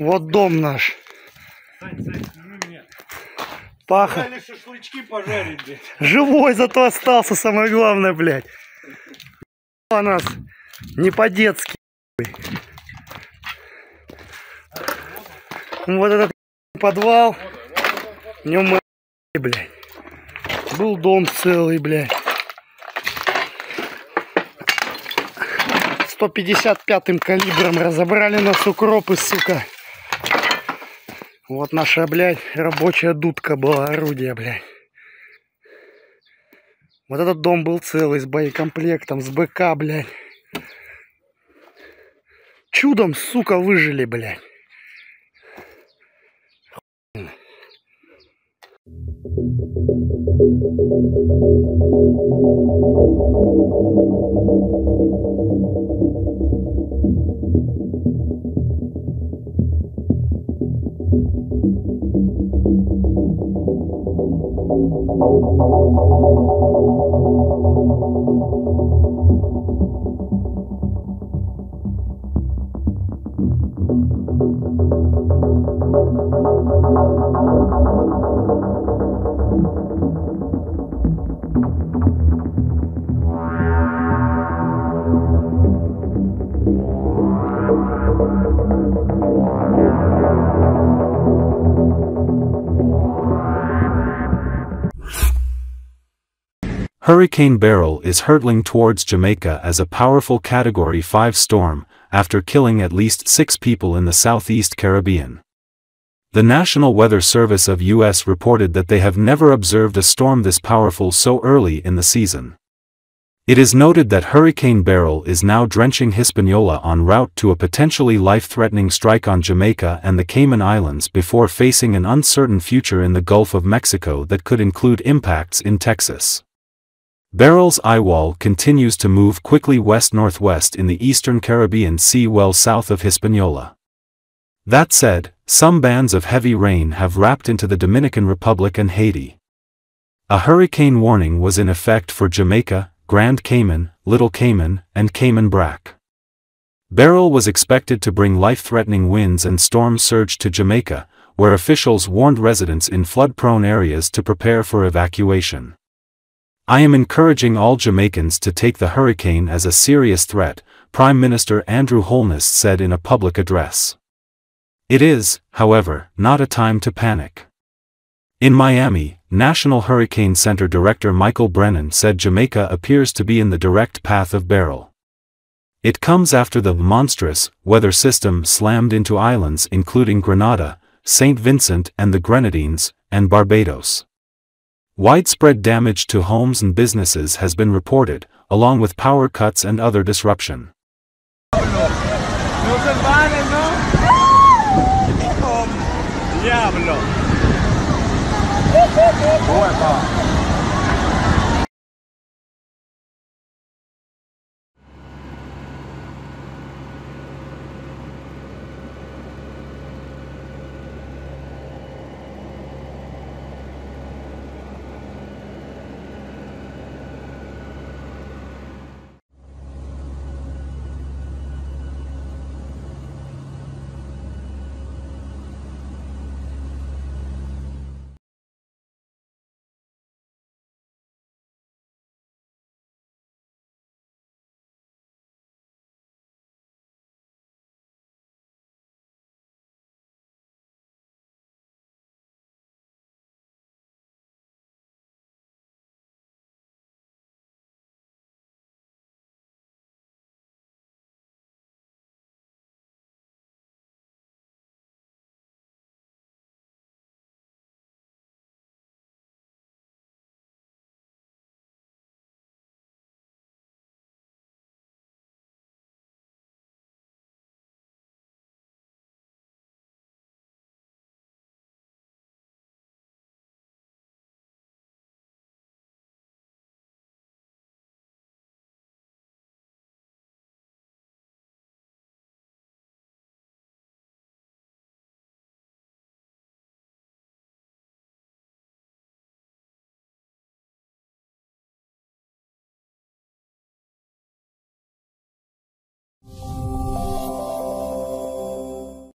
Вот дом наш. Сань, Сань, сними меня. Паха. Шашлычки пожарить, блядь. Живой зато остался, самое главное, блядь. У нас не по-детски. Вот этот подвал. В нем мы, блядь. Был дом целый, блядь. 155-м калибром разобрали нас укропы, сука. Вот наша, блядь, рабочая дудка была, орудие, блядь. Вот этот дом был целый, с боекомплектом, с БК, блядь. Чудом, сука, выжили, блядь. Thank Hurricane Beryl is hurtling towards Jamaica as a powerful Category 5 storm, after killing at least six people in the southeast Caribbean. The National Weather Service of U.S. reported that they have never observed a storm this powerful so early in the season. It is noted that Hurricane Beryl is now drenching Hispaniola en route to a potentially life-threatening strike on Jamaica and the Cayman Islands before facing an uncertain future in the Gulf of Mexico that could include impacts in Texas. Beryl's eyewall continues to move quickly west-northwest in the eastern Caribbean Sea well south of Hispaniola. That said, some bands of heavy rain have wrapped into the Dominican Republic and Haiti. A hurricane warning was in effect for Jamaica, Grand Cayman, Little Cayman, and Cayman Brac. Beryl was expected to bring life-threatening winds and storm surge to Jamaica, where officials warned residents in flood-prone areas to prepare for evacuation. I am encouraging all Jamaicans to take the hurricane as a serious threat, Prime Minister Andrew Holness said in a public address. It is, however, not a time to panic. In Miami, National Hurricane Center Director Michael Brennan said Jamaica appears to be in the direct path of Beryl. It comes after the monstrous weather system slammed into islands including Grenada, St. Vincent and the Grenadines, and Barbados. Widespread damage to homes and businesses has been reported, along with power cuts and other disruption. Diablo.